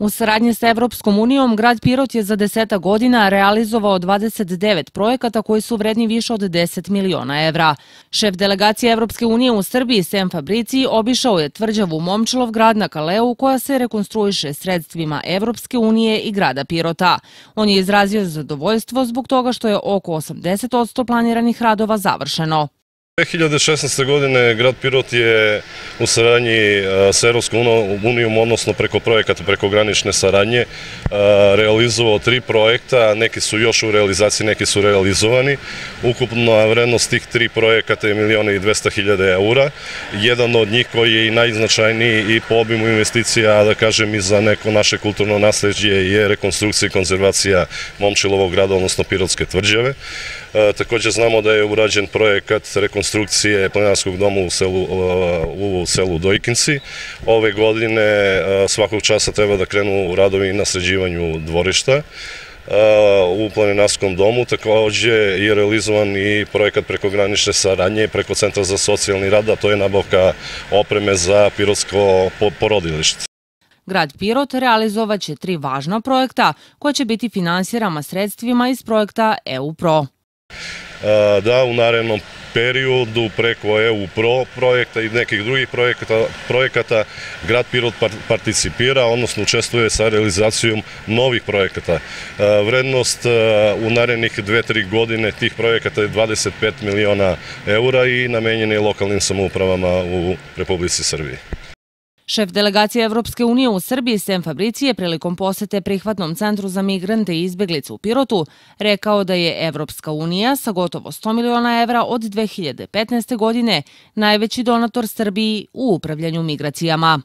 U saradnji sa Evropskom unijom, grad Pirot je za deseta godina realizovao 29 projekata koji su vredni više od 10 miliona evra. Šef delegacije Evropske unije u Srbiji, Sem Fabrici, obišao je tvrđavu Momčilov grad na Kaleu koja se rekonstruiše sredstvima Evropske unije i grada Pirota. On je izrazio zadovoljstvo zbog toga što je oko 80% planiranih radova završeno. 2016. godine grad Pirot je u saradnji e, sa Europskom unijom, odnosno preko projekata preko granične saradnje, e, realizovao tri projekta, neki su još u realizaciji, neki su realizovani. Ukupna vrednost tih tri projekata je milijona i 200 hiljada eura. Jedan od njih koji je i najznačajniji i po obimu investicija, da kažem i za neko naše kulturno nasledđe, je rekonstrukcija i konzervacija Momčilovog grada, odnosno Pirotske tvrđave. E, takođe znamo da je urađen projekat rekonstrukcije planinarskog doma u selu, u selu Dojkinci. Ove godine e, svakog časa treba da krenu radovi na sređivanju dvorišta e, u planinarskom domu. Takođe je realizovan i projekat prekogranične saradnje preko Centra za socijalni rad, a to je nabavka opreme za pirotsko porodilište. Grad Pirot realizovaće tri važna projekta koja će biti finansirama sredstvima iz projekta EU Pro da u narednom periodu preko EU Pro projekta i nekih drugih projekata, projekata grad Pirot participira, odnosno učestvuje sa realizacijom novih projekata. Vrednost u narednih dve, tri godine tih projekata je 25 miliona eura i namenjene lokalnim samoupravama u Republici Srbiji. Šef delegacije Evropske unije u Srbiji Sem Fabrici je prilikom posete prihvatnom centru za migrante i izbeglice u Pirotu rekao da je Evropska unija sa gotovo 100 miliona evra od 2015. godine najveći donator Srbiji u upravljanju migracijama.